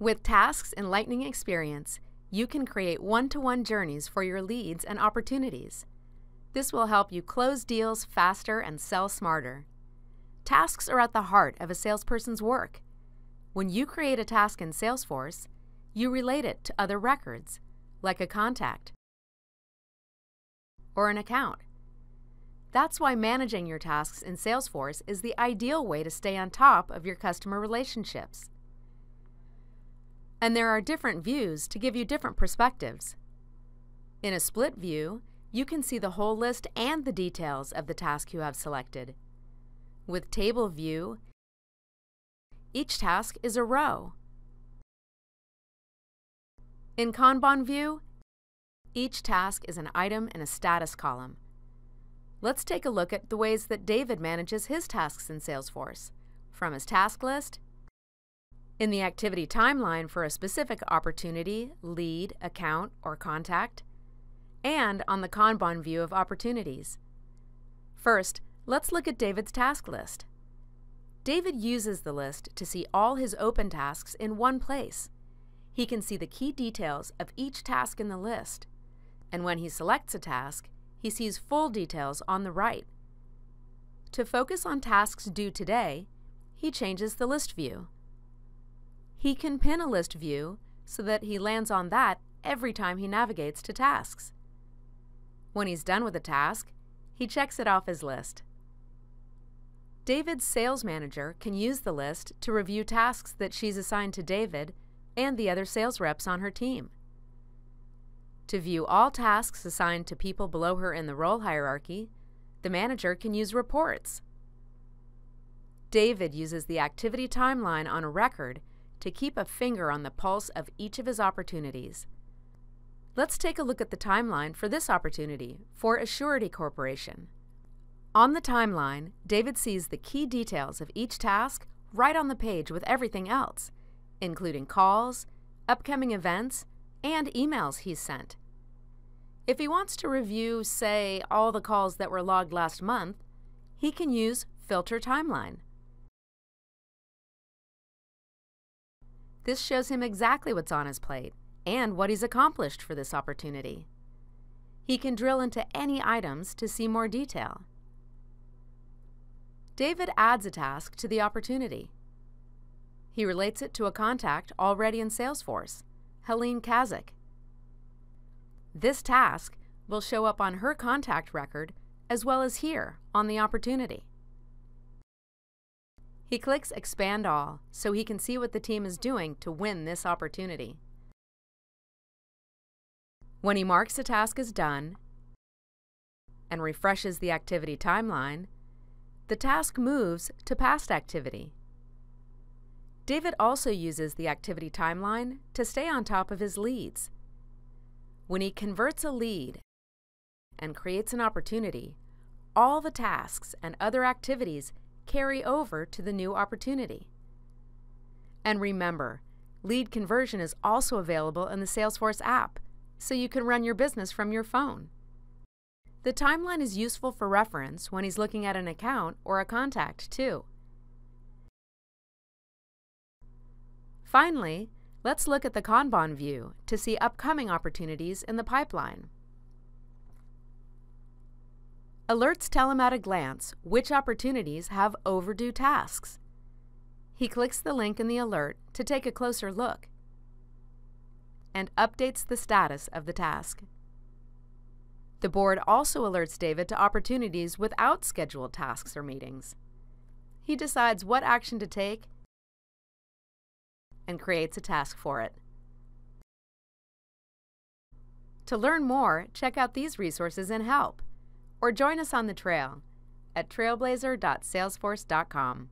With Tasks and Lightning Experience, you can create one-to-one journeys for your leads and opportunities. This will help you close deals faster and sell smarter. Tasks are at the heart of a salesperson's work. When you create a task in Salesforce, you relate it to other records, like a contact or an account. That's why managing your tasks in Salesforce is the ideal way to stay on top of your customer relationships. And there are different views to give you different perspectives. In a split view, you can see the whole list and the details of the task you have selected. With Table View, each task is a row. In Kanban View, each task is an item in a status column. Let's take a look at the ways that David manages his tasks in Salesforce, from his task list, in the activity timeline for a specific opportunity, lead, account, or contact, and on the Kanban view of opportunities. First, let's look at David's task list. David uses the list to see all his open tasks in one place. He can see the key details of each task in the list, and when he selects a task, he sees full details on the right. To focus on tasks due today, he changes the list view. He can pin a list view so that he lands on that every time he navigates to tasks. When he's done with a task, he checks it off his list. David's sales manager can use the list to review tasks that she's assigned to David and the other sales reps on her team. To view all tasks assigned to people below her in the role hierarchy, the manager can use reports. David uses the activity timeline on a record to keep a finger on the pulse of each of his opportunities. Let's take a look at the timeline for this opportunity for Assurity Corporation. On the timeline, David sees the key details of each task right on the page with everything else, including calls, upcoming events, and emails he's sent. If he wants to review, say, all the calls that were logged last month, he can use Filter Timeline. This shows him exactly what's on his plate and what he's accomplished for this opportunity. He can drill into any items to see more detail. David adds a task to the opportunity. He relates it to a contact already in Salesforce, Helene Kazik. This task will show up on her contact record as well as here on the opportunity. He clicks Expand All so he can see what the team is doing to win this opportunity. When he marks a task as done and refreshes the activity timeline, the task moves to past activity. David also uses the activity timeline to stay on top of his leads when he converts a lead and creates an opportunity, all the tasks and other activities carry over to the new opportunity. And remember, lead conversion is also available in the Salesforce app, so you can run your business from your phone. The timeline is useful for reference when he's looking at an account or a contact, too. Finally, Let's look at the Kanban view to see upcoming opportunities in the pipeline. Alerts tell him at a glance which opportunities have overdue tasks. He clicks the link in the alert to take a closer look and updates the status of the task. The board also alerts David to opportunities without scheduled tasks or meetings. He decides what action to take and creates a task for it. To learn more, check out these resources and help, or join us on the trail at trailblazer.salesforce.com.